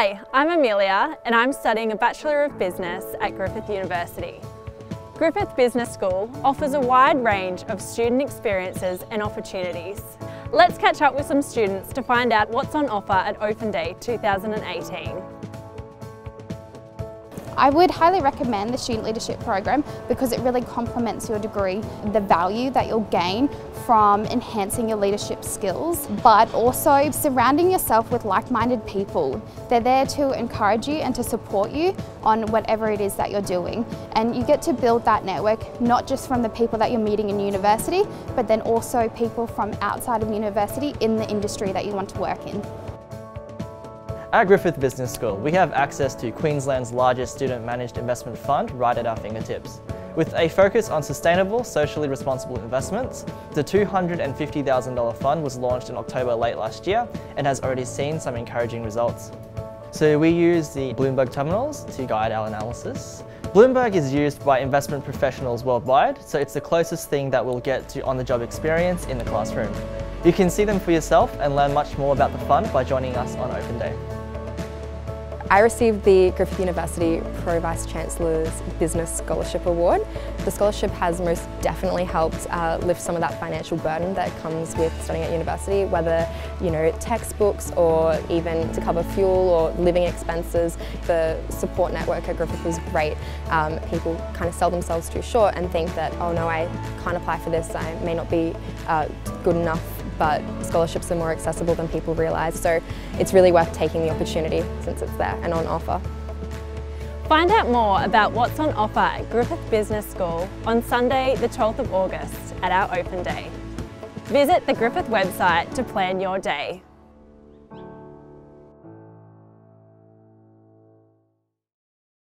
Hi, I'm Amelia and I'm studying a Bachelor of Business at Griffith University. Griffith Business School offers a wide range of student experiences and opportunities. Let's catch up with some students to find out what's on offer at Open Day 2018. I would highly recommend the Student Leadership Program because it really complements your degree, the value that you'll gain from enhancing your leadership skills, but also surrounding yourself with like-minded people. They're there to encourage you and to support you on whatever it is that you're doing. And you get to build that network, not just from the people that you're meeting in university, but then also people from outside of university in the industry that you want to work in. At Griffith Business School, we have access to Queensland's largest student managed investment fund right at our fingertips. With a focus on sustainable, socially responsible investments, the $250,000 fund was launched in October late last year and has already seen some encouraging results. So we use the Bloomberg terminals to guide our analysis. Bloomberg is used by investment professionals worldwide, so it's the closest thing that we'll get to on-the-job experience in the classroom. You can see them for yourself and learn much more about the fund by joining us on Open Day. I received the Griffith University Pro Vice Chancellor's Business Scholarship Award. The scholarship has most definitely helped uh, lift some of that financial burden that comes with studying at university, whether you know textbooks or even to cover fuel or living expenses. The support network at Griffith was great. Um, people kind of sell themselves too short and think that, oh no, I can't apply for this, I may not be uh, good enough but scholarships are more accessible than people realise. So it's really worth taking the opportunity since it's there and on offer. Find out more about what's on offer at Griffith Business School on Sunday the 12th of August at our open day. Visit the Griffith website to plan your day.